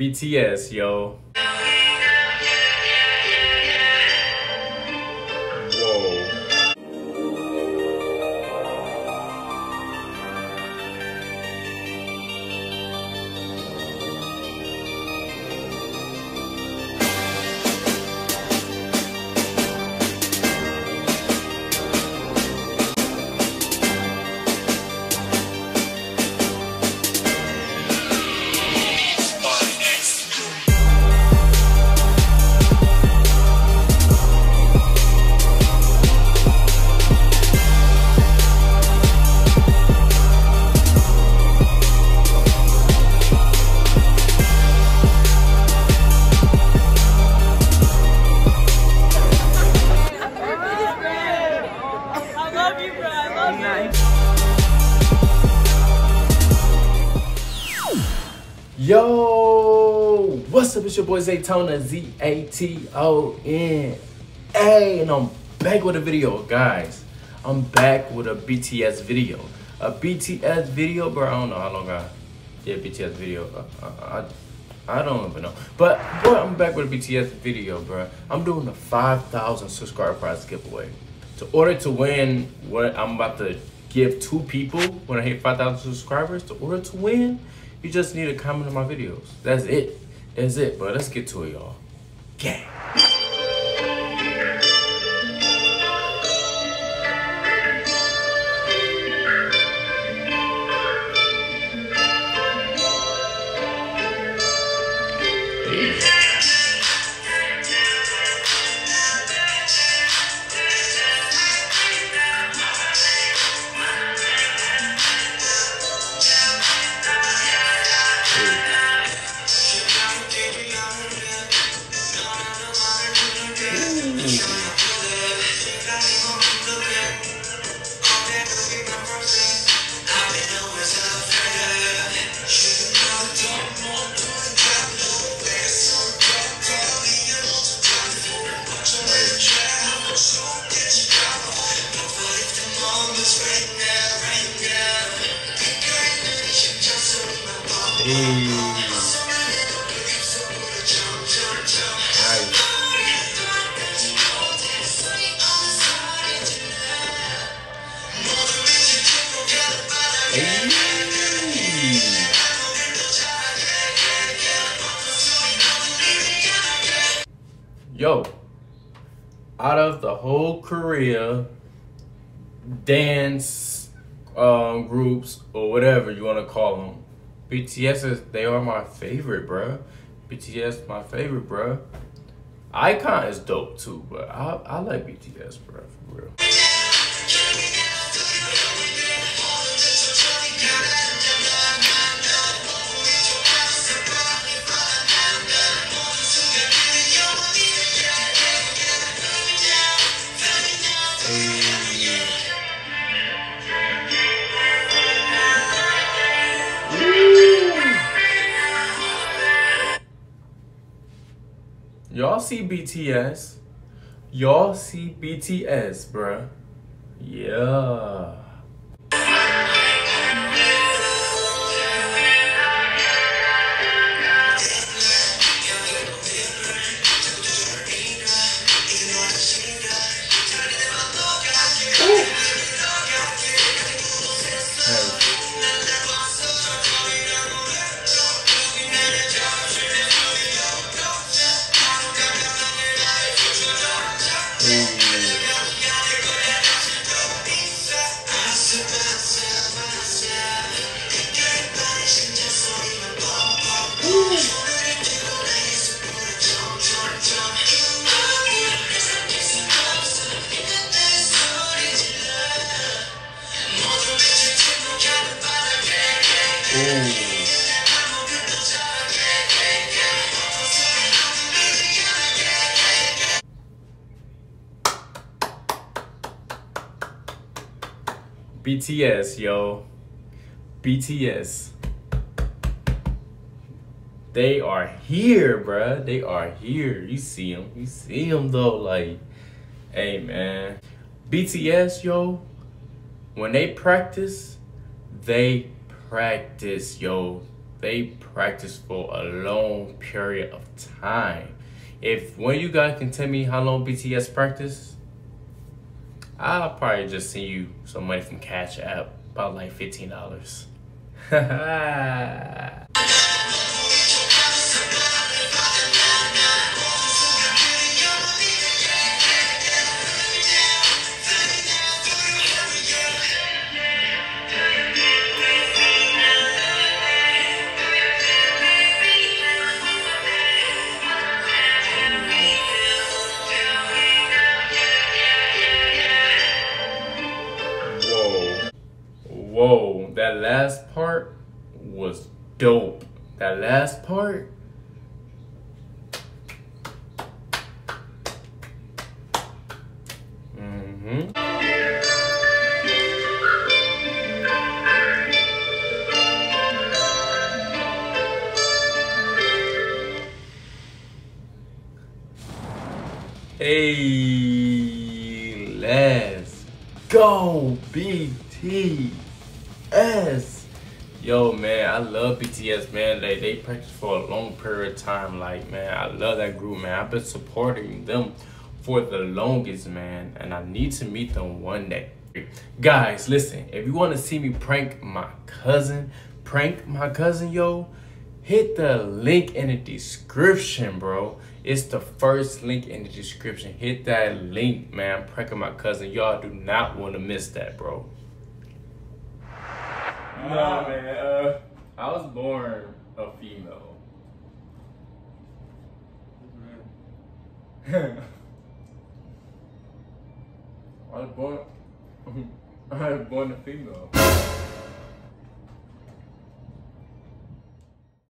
BTS, yo. Yo, what's up? It's your boy Zatona, Z A T O N A, and I'm back with a video, guys. I'm back with a BTS video. A BTS video, bro. I don't know how long I did a BTS video. I, I, I, I don't even know. But, boy, I'm back with a BTS video, bro. I'm doing a 5,000 subscriber prize giveaway. To order to win what I'm about to give two people when I hit 5,000 subscribers, to order to win, you just need to comment on my videos. That's it. That's it. But let's get to it, y'all. Gang. Hey. Hey. Yo, out of the whole Korea dance um, groups or whatever you want to call them, BTS is they are my favorite, bro. BTS my favorite, bro. iKON is dope too, but I I like BTS, bro, for real. Y'all see BTS? Y'all see BTS, bruh? Yeah. BTS, yo. BTS. They are here, bruh. They are here. You see them. You see them, though. Like, hey, man. BTS, yo, when they practice, they practice, yo. they practice for a long period of time. If one you guys can tell me how long BTS practice, I'll probably just send you some money from Cash App, about like $15. Ah. That last part was dope. That last part. Mm-hmm. Hey, let's go BTS. Yo, man, I love BTS, man. They they practice for a long period of time. Like, man, I love that group, man. I've been supporting them for the longest, man, and I need to meet them one day. Guys, listen, if you want to see me prank my cousin, prank my cousin, yo, hit the link in the description, bro. It's the first link in the description. Hit that link, man. Pranking my cousin. Y'all do not want to miss that, bro. Nah, man. Uh, I was born a female. I was born. I was born a female.